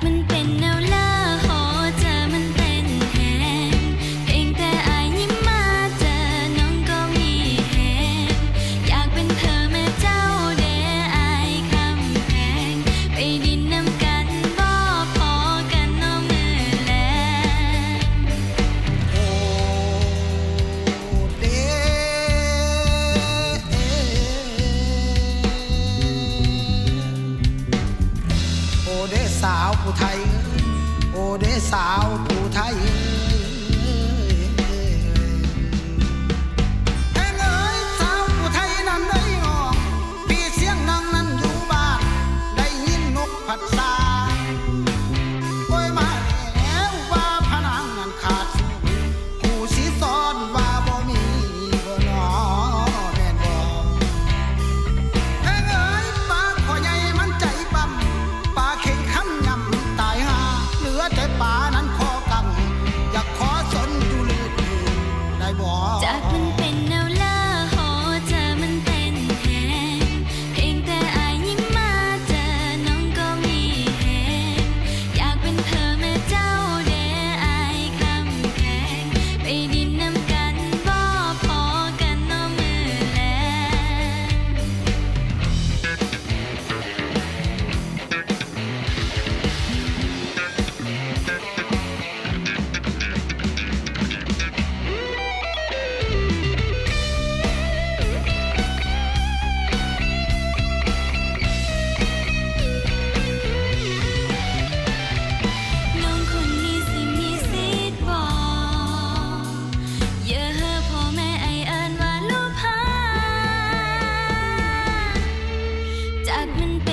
badminton. admin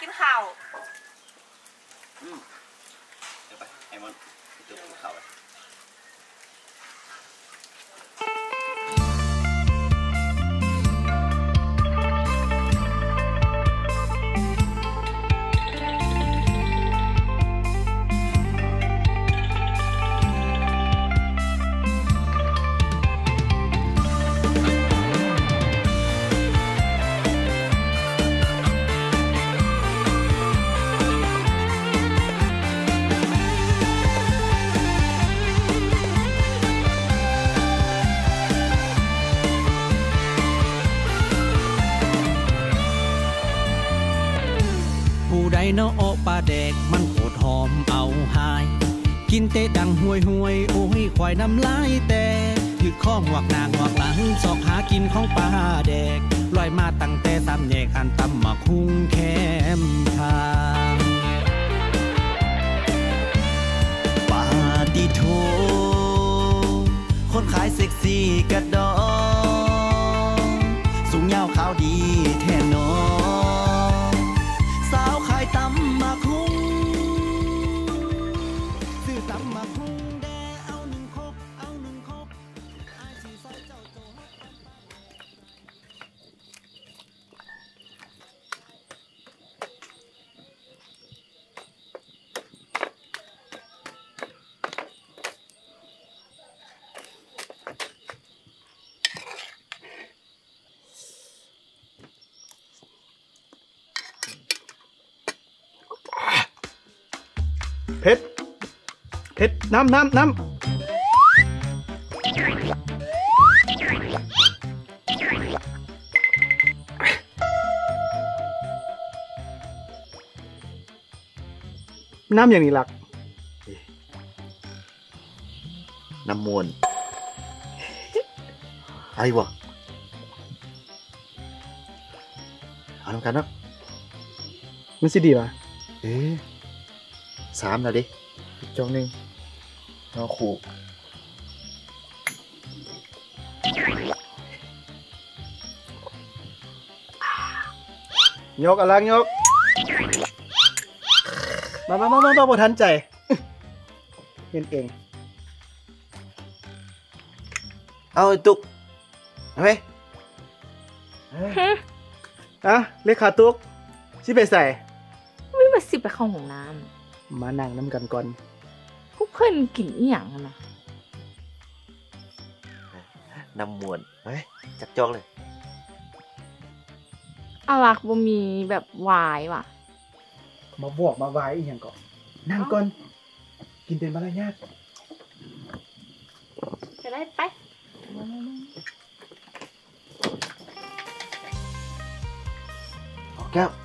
กินข้าว อืมเดี๋ยวไปไอ้มอนเดี๋ข้าวไป เตะดังห่วยห่วยโอ้ยควายน้ำลายแตกยืดข้องหวกนางหวกหลังสอกหากินของป่าแดกลอยมาตั้งแต่ตามแยกอันตำมาคุ้งแคมทางป่าดิโทคนขายเซ็กซี่กระดอ น้ำน้ำน้ำน้ำอย่างนี้หลัก น้ำมวนไอ้วะเอาทำกันเนาะมันสิดีป่ะเอ๊ะสามแล้วดิจองหนึ่ง เอาขู่ยกอะไรยก มามามามามาบทันใจเห็นเอง เอาตุกเอาไหมอะเลขาตุกชิไปใส่ ไม่มาสิไปเข้าห้องน้ำ มานั่งน้ำกันก่อน พวกเพื่อนกินอีหยังนะนำมวนเฮ้ยจักจองเลย อารักบ่มีแบบวายว่ะ มาบอกมาไว้อีกอย่างก่อนนั่งก่อนกินเป็นมารยาทจะได้ไป ออกแก้ว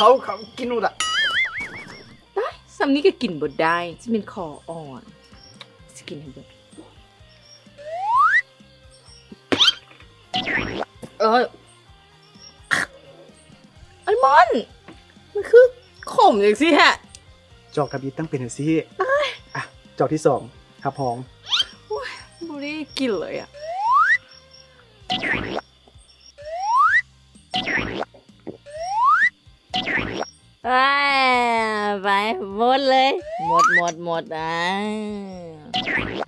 เขาเขากินนู่นละซัมนี้ก็กินบ่ได้จะเป็นคออ่อนสกินให้เบิดเออไอ้มอนมันคือขมอย่างสิฮะ จอกกับอีตั้งเป็นหัวซี่อะ จอกที่สองครับหองบ่ได้กินเลยอะ ไปหมดเลย หมดหมดหมดอะ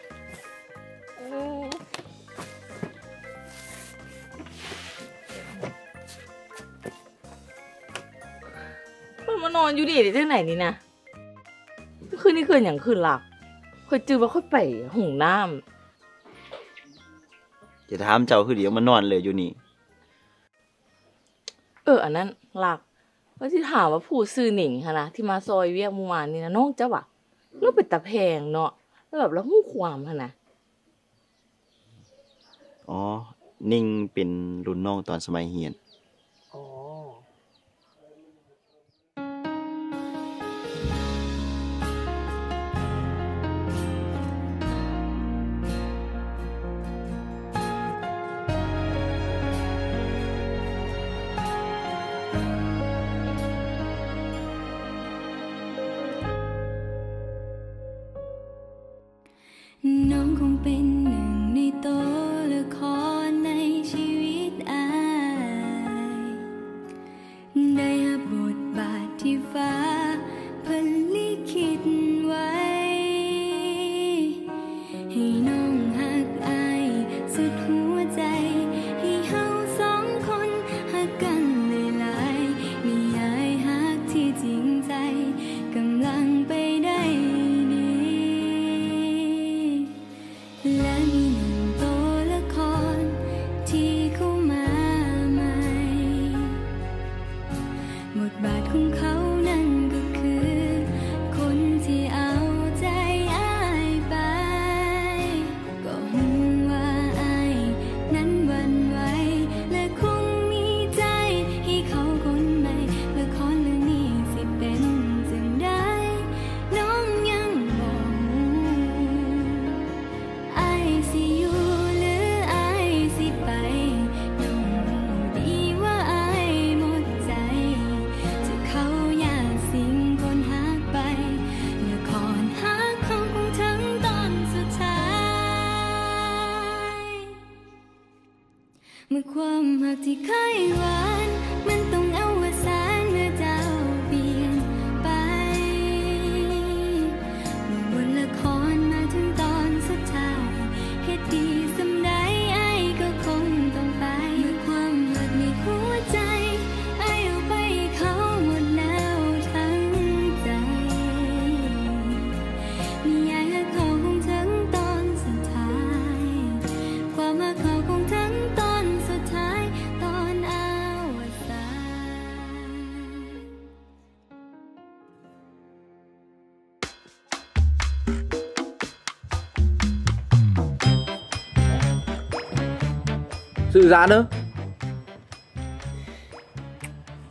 มานอนอยู่ดิเดี๋ยวที่ไหนนี่นะเมื่อคืนนี้คืนอย่างคืนหลักเคยจือว่าค่อยไปห้องน้จะถามเจ้าคือเดี๋ยวมานอนเลยอยู่นี่ำเออ อันนั้นหลักว่าที่ถามว่าผู้ซื้อหนิงฮะนะที่มาซอยเวียกเมื่อวานนี่นะน้องเจ้าวะแล้วเป็นตาแพงเนาะแล้วแบบแล้วหูความฮะนะอ๋อ นิ่งเป็นรุ่นน้องตอนสมัยเรียน สื่อสารเนอะ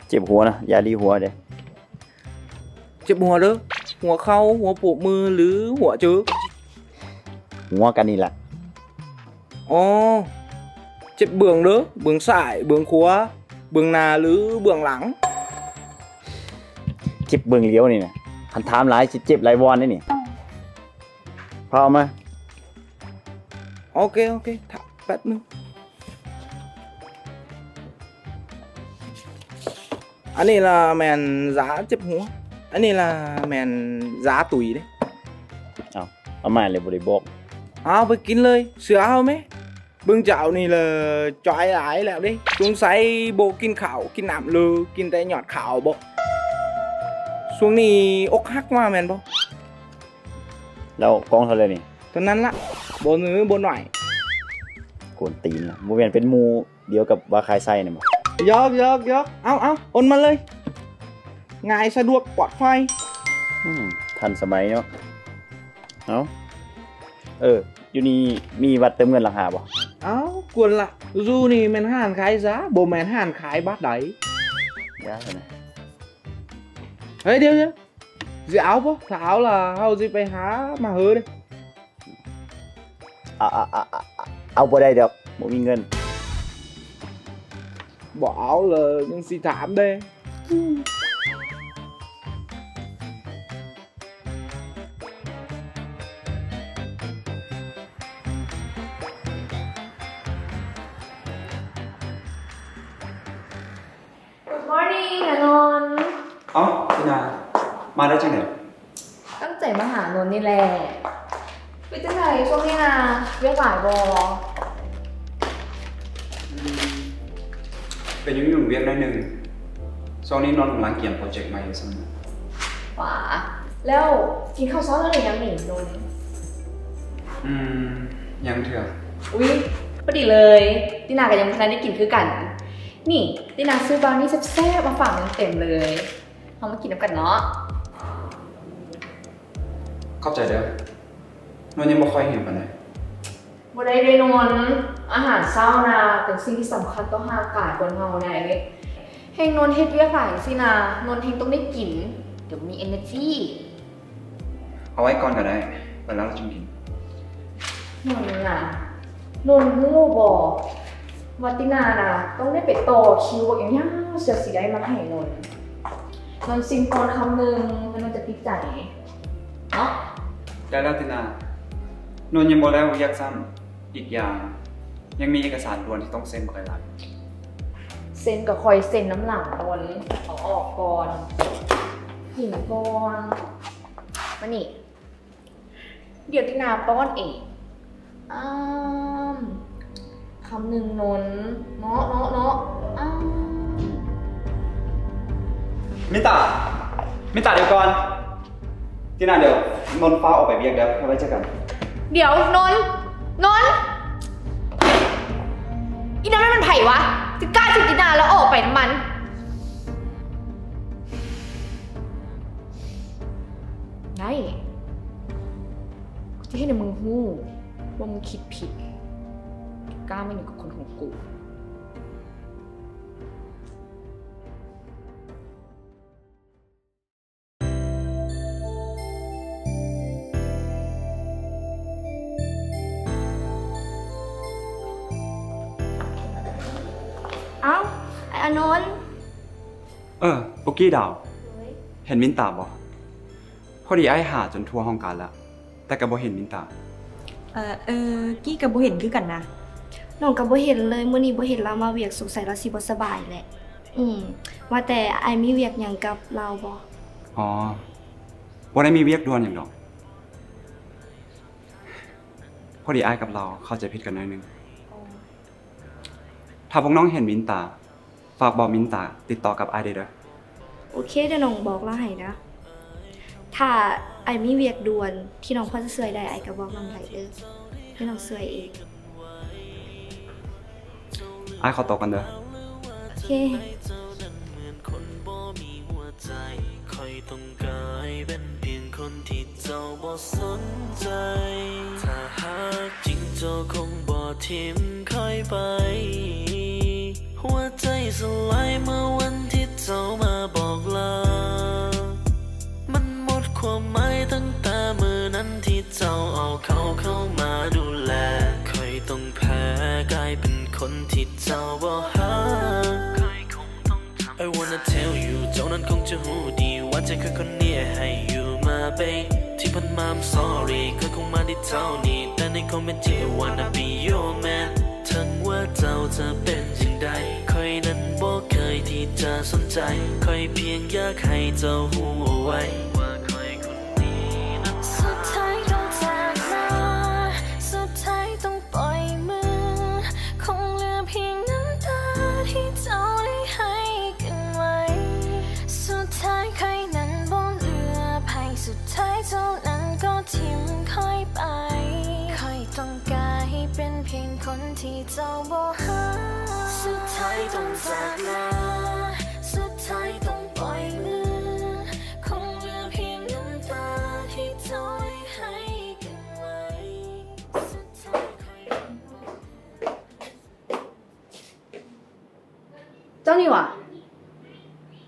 เจ็บหัวนะอย่าดีหัวเด้เจ็บหัวเด้อหัวเข่าหัวปวดมือหรือหัวจื้อหัวกันนี่แหละอ๋อเจ็บเบื้องเด้อเบื้องซ้ายเบื้องขวาเบื้องหน้าหรือเบื้องหลัง เจ็บเบิ่งเลี้ยวนี่นะคันถามหลายสิเจ็บหลายวอนนี่นี่พอมาโอเคโอเคถามแป๊บนึง อันนี้ là mèn giá chếp หัวอันนี้ là mèn giá tùy đấy เอามาเลยบ่ได้บอกเอาไปกินเลยเสือเอาไหมเบิ่งเจ้านี่เลยจอยหลายแล้วดิสงสัยโบกินข้าวกินน้ำเลยกินแต่หยอดข้าวบ่ช่วงนี้อกหักมาแม่นบ่แล้วกองเท่าไหร่นี่ตอนนั้นละบ่นื้อบ่หน่อยโกนตีนล่ะบ่แม่นเป็นหมู่เดียวกับว่าคายไส้นี่บ่ ยอกยอกยอกเอาเอาโอนมาเลยง่ายสะดวกปลอดภัยอืมทันสมัยเนาะเอาเออ อยู่นี่มีวัดเติมเงินราคาบ่เอากวนละรูนี่แม่นห้านขาย giá บ่แม่นห้านขายบัตรใดยาเลยนะเฮ้ยเดี๋ยวเดี๋ยวสิเอาบ่ถ้าเอาล่ะเฮาสิไปหามาเฮอเด้เอาเอาเอาเอาเอาบ่ได้ดอกบ่มีเงิน บ่เอาเลยยังสิถามเด้ Good morning อานนท์เอ้าพี่นามาได้จังไหนตั้งใจม เรียกบ่ายบอเป็นยุ่งยุ่งๆเวียกได้หนึ่งช่วงนี้นอนกำลังเกี่ยนโปรเจกต์ใหม่อยู่เสมอหวาแล้วกินข้าวเช้าแล้วหรือยังหนินนท์อืมยังเถอะอุ๊ยพอดีเลยตินากับยังพนันได้กินคือกัน นี่ตินาซื้อบราวนี่แซ่บๆมาฝากมันเต็มเลยเอามากินน้ำกันเนาะเข้าใจเด้อนอนยังบ่ค่อยเห็นปานใด บ่ได้เลยนนท์อาหารเช้านะเป็นสิ่งที่สำคัญต่อร่างกายคนเราแน่เลยเฮงนนท์เฮ็ดเวียกหลายสินะนนท์เฮงต้องได้กิน เดี๋ยวมี energy เอาไว้ก่อนก็ได้เวลาเราจะกินนนท์น่ะนนท์ฮู้บ่วัตินาน่ะต้องได้ไปต่อคิวอย่างยาวเสียสิได้มาให้นนท์นนท์ซิมก่อนคำหนึงแล้วนนท์จะติดใจเนาะได้แล้วตินานอนยังบ่แล้วอยากซ้ำ อีกอย่างยังมีเอกสารด่วนที่ต้องเซ็นบ่หลายเซ็นกับคอยเซ็นน้ำหลังนนท์เอาออกก่อนหินก่อนมานี่ เดี๋ยวตินาป้อนเองอ้ามคำหนึ่งนนท์เนาะเนาะเนาะอ้ามมิตามิตาเดี๋ยวก่อนตินาเดี๋ยวนนท์ฟ้าออกไปเวียกแล้วเอาไว้เจอกัน เดี๋ยวนนท์ นนท์อีนั่นไม่มันไผ่วะจะกล้าจิตินาแล้วออกไปน้ำมัน ไงกูจะให้ในมึงหู้ว่ามึงคิดผิดกล้ามาอยู่กับคนของกู นนท์เออปุกกี้ดาว เห็นมินตาบ่พอดีไอ้หาจนทั่วห้องการแล้วแต่ก็บ่เห็นมินตา เออเออกี้กับโบเห็นคือกันนะน้องก็บ่เห็นเลยมื้อนี้บ่เห็นเรามาเวียกสงสัยเราสิบ่สบายแหละ อืมว่าแต่อายมีเวียกหยังกับเราบ่อ๋อบ่ได้มีเวียกด่วนอย่างดอก พอดีอ้ายกับเราเข้าใจผิดกันหน่อยหนึงถ้าพวกน้องเห็นมินตา ฝากบอกมินตาติดต่อกับอ้ายได้เด้อโอเคเดี๋ยวน้องบอกเราให้นะ ถ้าอายมีเวียกด่วนที่น้องพอจะช่วยได้อายก็บอกน้องได้เด้อให้น้องช่วยเองอ้ายขอตกกันเด้อโอเคคอยต้องกลายเป็นเพียงคนที่เจ้าบ่สนใจ ถ้าหากจริงเจ้าคงบ่ทิมคอยไป หัวใจสลายเมื่อวันที่เจ้ามาบอกลา มันหมดความหมายตั้งแต่มือนั้นที่เจ้าเอาเขาเข้ามาดูแลคอยต้องแพ้กลายเป็นคนที่เจ้าบ่หา I wanna tell you เจ้านั้นคงจะหูดีว่าใจคือคนเนี้ยให้อยู่มาเบที่ผ่านมา I'm sorry เคยคงมาได้เท่านี้แต่ในความเป็นจริง I wanna be your man ทั้งว่าเจ้าจะเป็นอย่างใดคอยนั้นบ่เคยที่จะสนใจคอยเพียงอยากให้เจ้าหูเอาไว้ คนที่เจ้าบ่หา สุดท้ายต้องจากลาสุดท้ายต้องปล่อยมือ คงเหลือเพียงน้ำตาที่เจ้าได้ให้กันไว้ สุดท้ายใครนั้นบ่เจ้านี่หว่า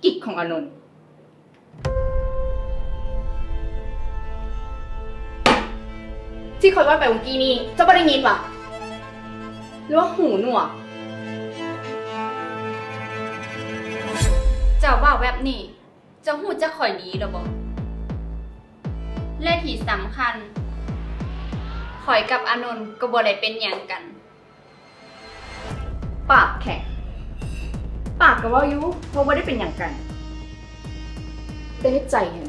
กิจของอานนท์ที่คอยว่าไปเมื่อกี้นี้เจ้าไม่ได้ยินป่ะห รือว่าหูหนวก เจ้าว่าแบบนี้เจ้าหูจะข่อยดีหรอบ่และที่สำคัญ ข่อยกับอานนท์ก็บ่ได้เป็นหยังกัน ปากแข็งปากก็ว่ายุเพราะว่าได้เป็นอย่างกันแต่ให้ใจเห็น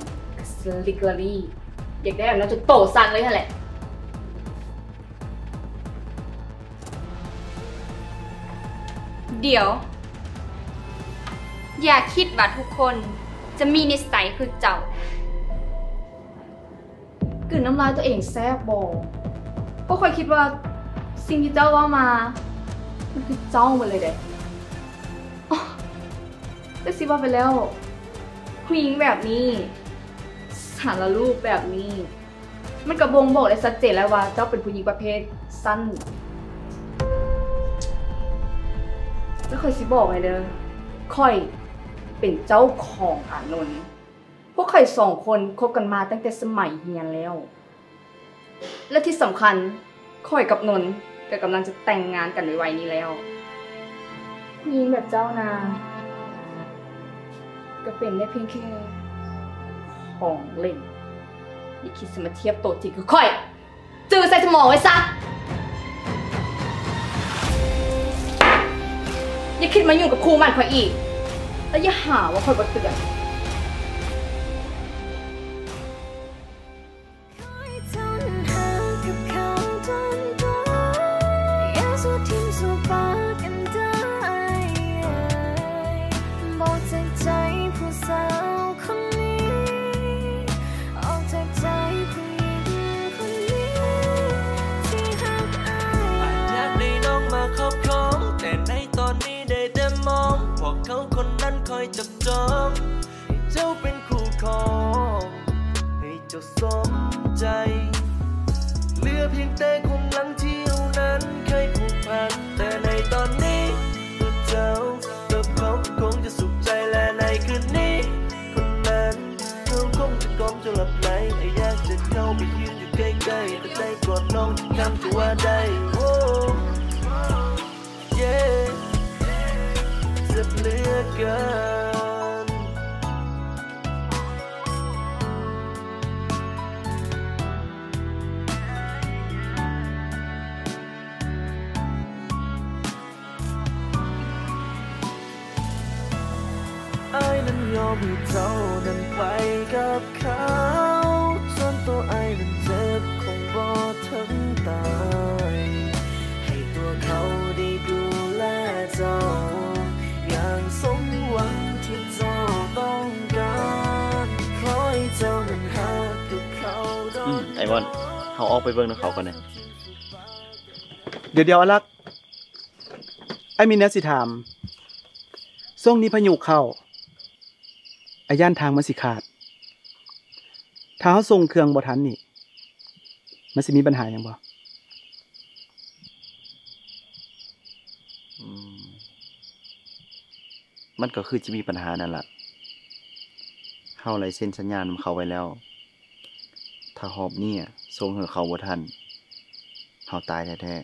สลิกละลี่อยากได้แบบนั้นจนโตสั่นเลยนั่นแหละ เดี๋ยว อย่าคิดว่าทุกคนจะมีนิสัยคือเจ้ากลืนน้ำลายตัวเองแซบบอก็ค่อยคิดว่าสิ่งที่เจ้าว่ามา มันคือเจ้าหมดเลยเด็อ๋อแต่สิว่าไปแล้วผู้หญิงแบบนี้สารรูปแบบนี้ มันกระบงบอกเลยชัดเจนแล้วว่า เจ้าเป็นผู้หญิงประเภทสั้น แล้วค่อยสิบอกไงเด้อค่อยเป็นเจ้าของอานนท์พวกข่อยสองคนคบกันมาตั้งแต่สมัยเรียนแล้ว และที่สำคัญข่อยกับนนท์ก็กำลังจะแต่งงานกันในวัยนี้แล้วผู้หญิงแบบเจ้านา ก็เป็นได้เพียงแค่ของเล่นอย่าคิดจะมาเทียบตัวจริงกับข่อยจือใส่สมองไว้ซะ อย่าคิดมายุ่งกับครูมันข่อยอีก แล้วอย่าหาว่าข่อยบ่เตือน ไปยืนอยู่ใกล้ๆก็ได้กอดน้องทุกครั้งท่วาได้โอ้เย่เจ็เหลือเกันไอ้นั้นยอมให้เจ้านั้นไปกับ เขาออกไปเบิ่งนำเขาก่อนนะเดี๋ยวเดี๋ยวอลักไอ้มีแนวสิถามช่วงนี้พายุเข้าไอ้ย่านทางมันสิขาด ถ้าเขาส่งเครื่องบ่ทันนี่ มันสิมีปัญหาหยังบ่อืมมันก็คือจะมีปัญหานั่นล่ะเฮาไลเซ็นสัญญาณเขาไว้แล้ว ถ้าหอบเนี่ย ส่งเหอเขาบ่ทันเฮาตายแท้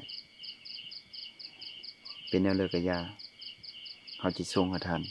ๆเป็นแนวเลิกกะยาเฮาจิตส่งเหอทัน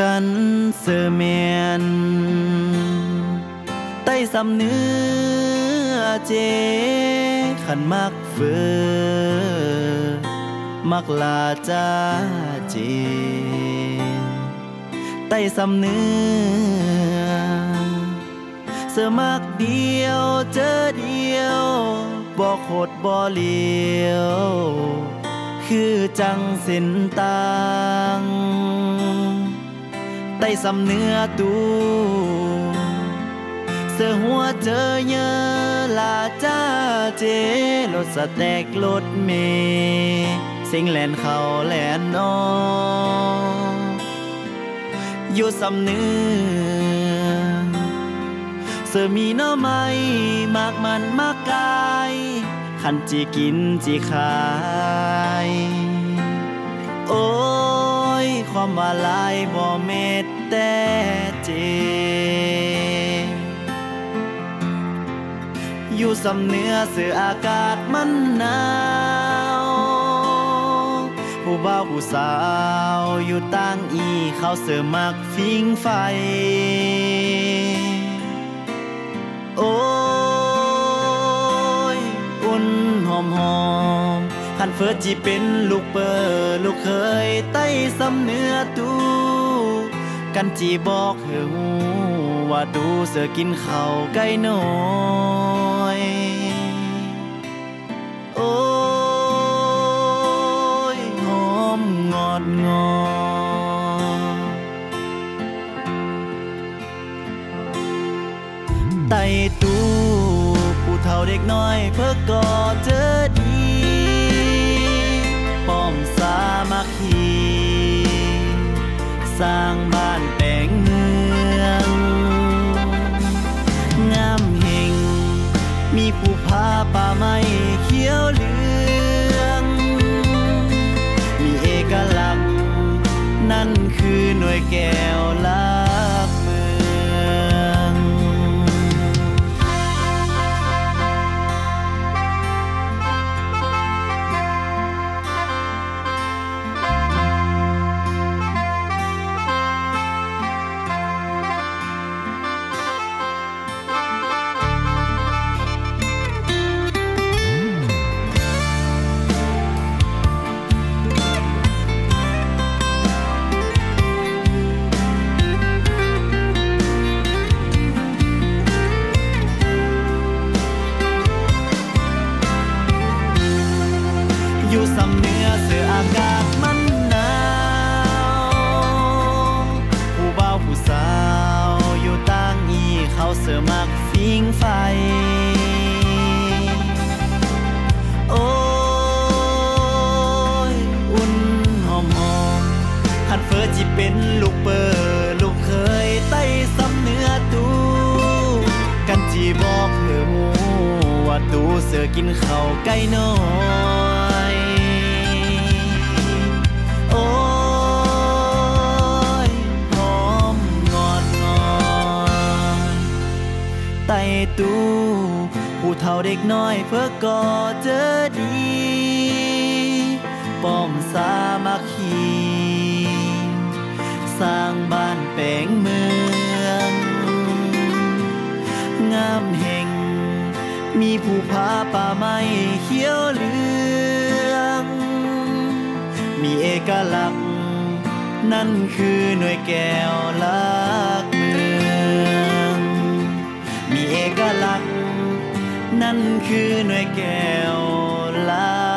กันเสอแมนใต้สำเนื้อเจ ขันมักเฟือมักลาจ้าเจ ใต้สำเนื้อเสือมักเดียวเจอเดียวบ่โคดบ่เลียว คือจังส้นตาง ใต้สำเนื้อตูเสือหัวเจอเยอลาจ้าเจรถสแตกรถเมสียงแลนเขาแลนนออยู่สำเนื้อเสือมีน้อไม้มากมันมากกายขันจีกินจีขาย โอ้ย ความว่าลายบ่เม็ด แต่เจ อยู่สำเนื้อเสืออากาศมันหนาวผู้บ่าวผู้สาวอยู่ต่างอีเขาเสือมักฟิงไฟ โอ้ย อุ่นหอมหอมคันเฟิร์จีเป็นลูกเปอร์ลูกเคยใต้สำเนื้อตู กันจีบอกเฮอหูว่าดูเสือกินข้าวไก่น้อยโอ้ยหอมงอดงอไต่ตู้ผู้เฒ่าเด็กน้อย เพื่อก่อเจอดีป้อมสามัคคี สร้างบ้าน คื ต่ตู้ ผู้เฒ่าเด็กน้อยเพื่อก่อเจอดีป้อมสามัคคีสร้างบ้านแปลงเมือง งามแห่ง มีผู้พาป่าไม้เขียวเหลือง มีเอกลักษณ์ นั่นคือหน่วยแก้วลัก กลัก นั่นคือหน่วยแก้วลา